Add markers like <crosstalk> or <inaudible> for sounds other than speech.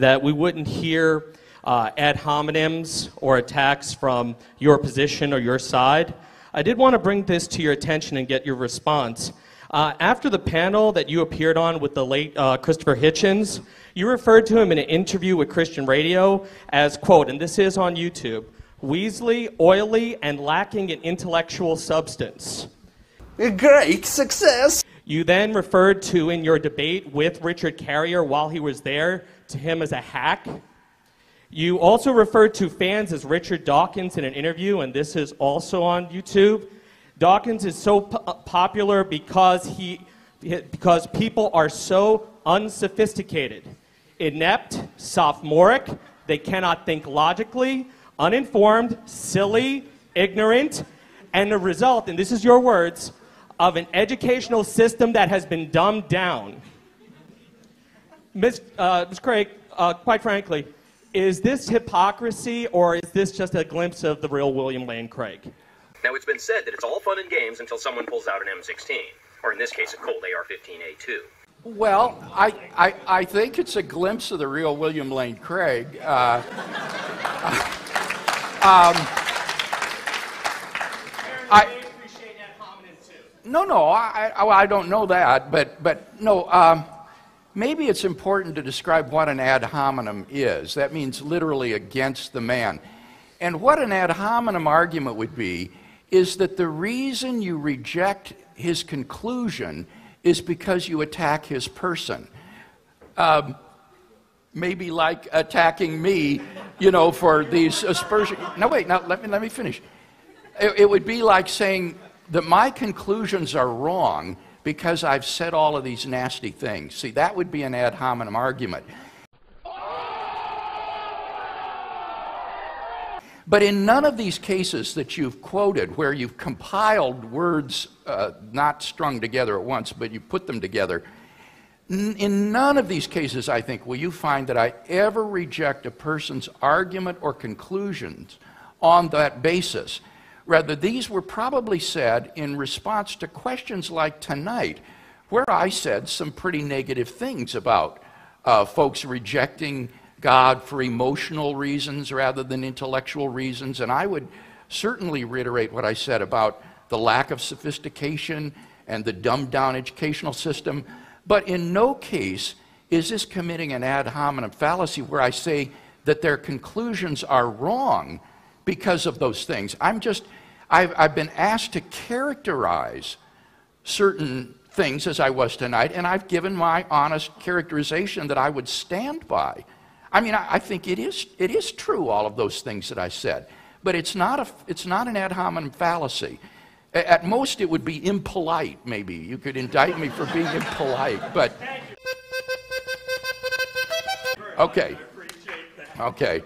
that we wouldn't hear uh, ad hominems or attacks from your position or your side. I did want to bring this to your attention and get your response. Uh, after the panel that you appeared on with the late uh, Christopher Hitchens, you referred to him in an interview with Christian Radio as, quote, and this is on YouTube, Weasley, oily, and lacking in intellectual substance. Great success! You then referred to in your debate with Richard Carrier while he was there to him as a hack. You also referred to fans as Richard Dawkins in an interview, and this is also on YouTube. Dawkins is so uh, popular because, he, because people are so unsophisticated, inept, sophomoric, they cannot think logically, uninformed, silly, ignorant, and the result, and this is your words, of an educational system that has been dumbed down. Ms. Uh, Ms. Craig, uh, quite frankly, is this hypocrisy or is this just a glimpse of the real William Lane Craig? Now, it's been said that it's all fun and games until someone pulls out an M16, or in this case, a Colt AR 15A2. Well, I, I, I think it's a glimpse of the real William Lane Craig. Uh, <laughs> um, I, no, no, I, I, I, don't know that, but, but no, um, maybe it's important to describe what an ad hominem is. That means literally against the man. And what an ad hominem argument would be is that the reason you reject his conclusion is because you attack his person. Um, maybe like attacking me, you know, for these aspersions. No, wait, now let me, let me finish. It, it would be like saying that my conclusions are wrong because I've said all of these nasty things. See, that would be an ad hominem argument. But in none of these cases that you've quoted, where you've compiled words uh, not strung together at once, but you put them together, in none of these cases, I think, will you find that I ever reject a person's argument or conclusions on that basis. Rather, these were probably said in response to questions like tonight, where I said some pretty negative things about uh, folks rejecting God for emotional reasons rather than intellectual reasons. And I would certainly reiterate what I said about the lack of sophistication and the dumbed down educational system. But in no case is this committing an ad hominem fallacy where I say that their conclusions are wrong because of those things. I'm just, I've, I've been asked to characterize certain things as I was tonight, and I've given my honest characterization that I would stand by. I mean, I, I, think it is, it is true, all of those things that I said, but it's not, a, it's not an ad hominem fallacy. At most, it would be impolite, maybe. You could indict me for being impolite, but. Okay. Okay.